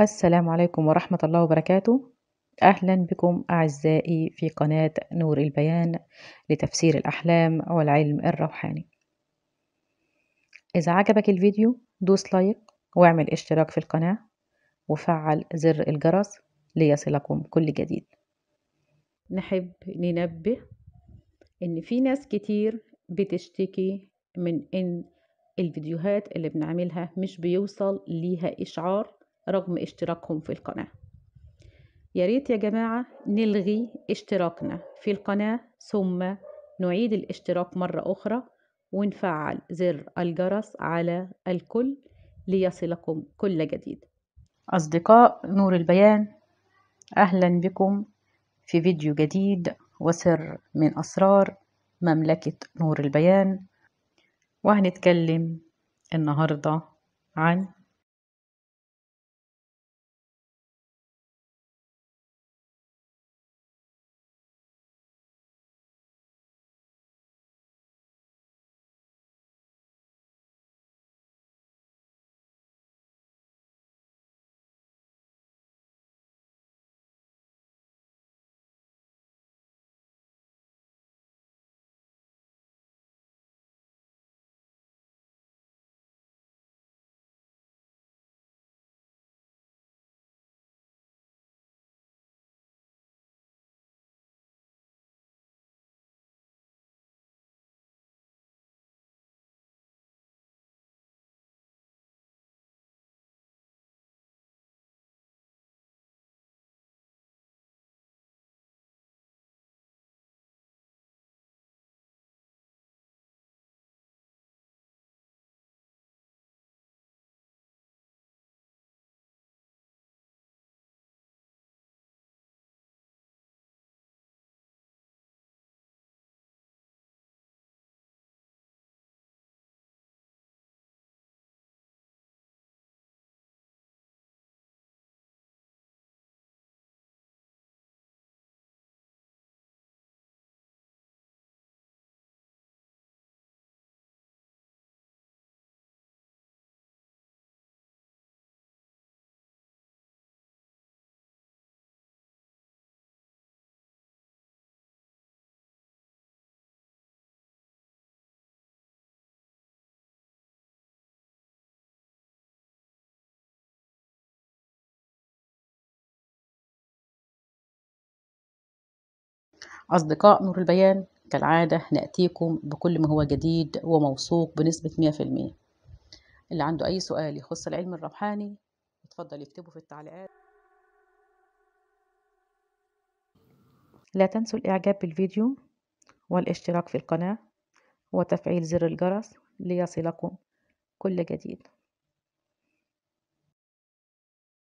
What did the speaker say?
السلام عليكم ورحمة الله وبركاته. أهلا بكم أعزائي في قناة نور البيان لتفسير الأحلام والعلم الروحاني. إذا عجبك الفيديو دوس لايك واعمل اشتراك في القناة وفعل زر الجرس ليصلكم كل جديد. نحب ننبه إن في ناس كتير بتشتكي من إن الفيديوهات اللي بنعملها مش بيوصل ليها إشعار رغم اشتراكهم في القناة. يا ريت يا جماعة نلغي اشتراكنا في القناة ثم نعيد الاشتراك مرة أخرى ونفعل زر الجرس على الكل ليصلكم كل جديد. أصدقاء نور البيان. أهلا بكم في فيديو جديد وسر من أسرار مملكة نور البيان. وهنتكلم النهاردة عن أصدقاء نور البيان كالعادة نأتيكم بكل ما هو جديد وموثوق بنسبة 100% اللي عنده أي سؤال يخص العلم الروحاني يتفضل يكتبه في التعليقات. لا تنسوا الإعجاب بالفيديو والاشتراك في القناة وتفعيل زر الجرس ليصلكم كل جديد.